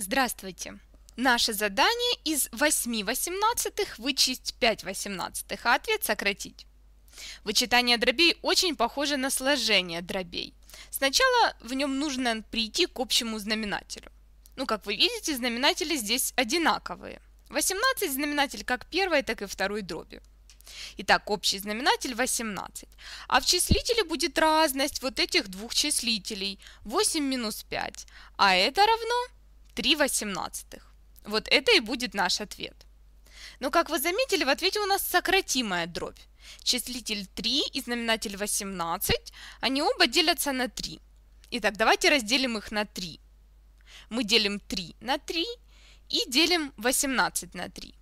Здравствуйте! Наше задание из 8 восемнадцатых вычесть 5 восемнадцатых, а ответ сократить. Вычитание дробей очень похоже на сложение дробей. Сначала в нем нужно прийти к общему знаменателю. Ну, как вы видите, знаменатели здесь одинаковые. 18 знаменатель как первой, так и второй дроби. Итак, общий знаменатель 18. А в числителе будет разность вот этих двух числителей 8 минус 5. А это равно 3 восемнадцатых. Вот это и будет наш ответ. Но, как вы заметили, в ответе у нас сократимая дробь. Числитель 3 и знаменатель 18, они оба делятся на 3. Итак, давайте разделим их на 3. Мы делим 3 на 3 и делим 18 на 3.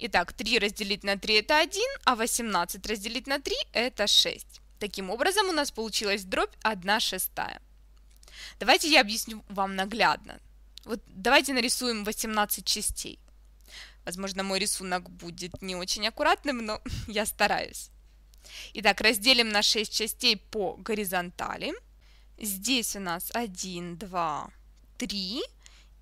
Итак, 3 разделить на 3 это 1, а 18 разделить на 3 это 6. Таким образом, у нас получилась дробь 1 шестая. Давайте я объясню вам наглядно. Вот давайте нарисуем 18 частей. Возможно, мой рисунок будет не очень аккуратным, но я стараюсь. Итак, разделим на 6 частей по горизонтали. Здесь у нас 1, 2, 3.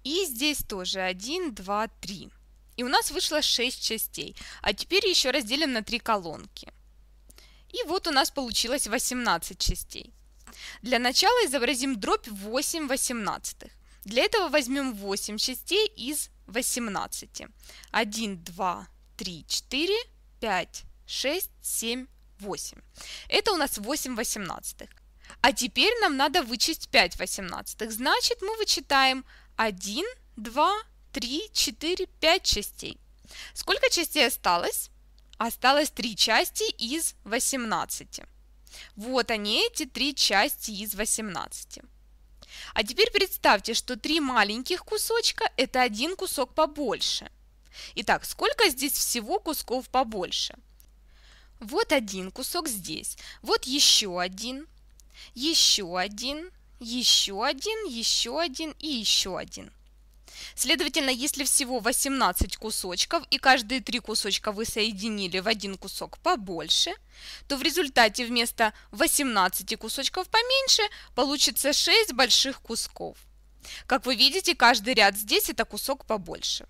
И здесь тоже 1, 2, 3. И у нас вышло 6 частей. А теперь еще разделим на 3 колонки. И вот у нас получилось 18 частей. Для начала изобразим дробь 8 восемнадцатых. Для этого возьмем 8 частей из 18. 1, 2, 3, 4, 5, 6, 7, 8. Это у нас 8 восемнадцатых. А теперь нам надо вычесть 5 восемнадцатых. Значит, мы вычитаем 1, 2, 3, 4, 5 частей. Сколько частей осталось? Осталось 3 части из 18. Вот они, эти три части из 18. А теперь представьте, что три маленьких кусочка – это один кусок побольше. Итак, сколько здесь всего кусков побольше? Вот один кусок здесь, вот еще один, еще один, еще один, еще один и еще один – Следовательно, если всего 18 кусочков, и каждые три кусочка вы соединили в один кусок побольше, то в результате вместо 18 кусочков поменьше получится 6 больших кусков. Как вы видите, каждый ряд здесь это кусок побольше.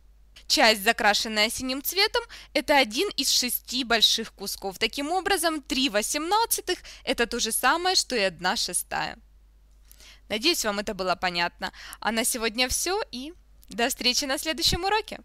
Часть, закрашенная синим цветом, это один из шести больших кусков. Таким образом, 3 восемнадцатых – это то же самое, что и 1 шестая. Надеюсь, вам это было понятно. А на сегодня все и до встречи на следующем уроке!